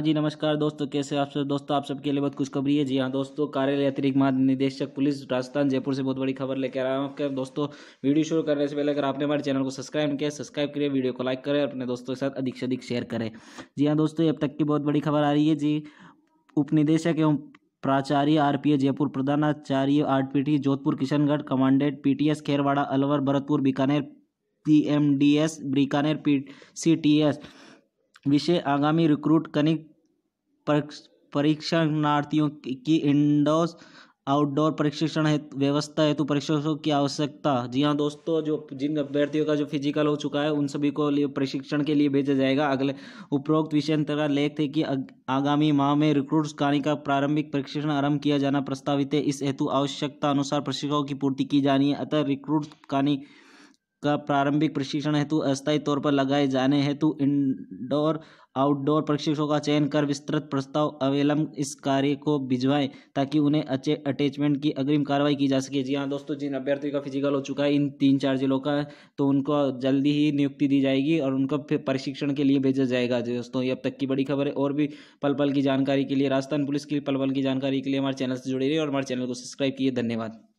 जी, नमस्कार दोस्तों, कैसे आप सब? दोस्तों, आप सबके लिए बहुत खुशखबरी है। जी हाँ दोस्तों, कार्यालय अतिरिक्त महानिदेशक, पुलिस, राजस्थान, जयपुर से बहुत बड़ी खबर लेकर आया हूँ आपके। दोस्तों, वीडियो शुरू करने से पहले अगर आपने हमारे चैनल को सब्सक्राइब किया, सब्सक्राइब करिए, वीडियो को लाइक करें और अपने दोस्तों के साथ अधिक से अधिक शेयर करें। जी हाँ दोस्तों, अब तक की बहुत बड़ी खबर आ रही है। जी, उपनिदेशक एवं प्राचार्य आरपीए जयपुर, प्रधानाचार्य RPT, Jodhpur, Kishangarh, commandant PTS, Kherwara, Alwar, Bharatpur, Bikaner, PMDS, Bikaner PCTS विषय आगामी रिक्रूट कनिक परीक्षणार्थियों की इंडोर आउटडोर प्रशिक्षण हेतु, व्यवस्था हेतु प्रशिक्षकों की आवश्यकता। जी हाँ दोस्तों, जो जिन अभ्यर्थियों का जो फ़िज़िकल हो चुका है, उन सभी को लिए प्रशिक्षण के लिए भेजा जाएगा। अगले उपरोक्त विषय अंतर्गत लेख थे कि आगामी माह में रिक्रूट कार्य का प्रारंभिक प्रशिक्षण आरंभ किया जाना प्रस्तावित है। इस हेतु आवश्यकता अनुसार प्रशिक्षकों की पूर्ति की जानी है। अतः रिक्रूट कार्य का प्रारंभिक प्रशिक्षण हेतु अस्थायी तौर पर लगाए जाने हेतु इंडोर आउटडोर प्रशिक्षकों का चयन कर विस्तृत प्रस्ताव अवेलम इस कार्य को भिजवाएँ ताकि उन्हें अच्छे अटैचमेंट की अग्रिम कार्रवाई की जा सके। जी हाँ दोस्तों, जिन अभ्यर्थियों का फ़िज़िकल हो चुका है, इन तीन चार जिलों का तो उनको जल्दी ही नियुक्ति दी जाएगी और उनको फिर प्रशिक्षण के लिए भेजा जाएगा। दोस्तों ये अब तक की बड़ी खबर है। और भी पल पल की जानकारी के लिए, राजस्थान पुलिस की पल पल की जानकारी के लिए हमारे चैनल से जुड़े रही और हमारे चैनल को सब्सक्राइब किए। धन्यवाद।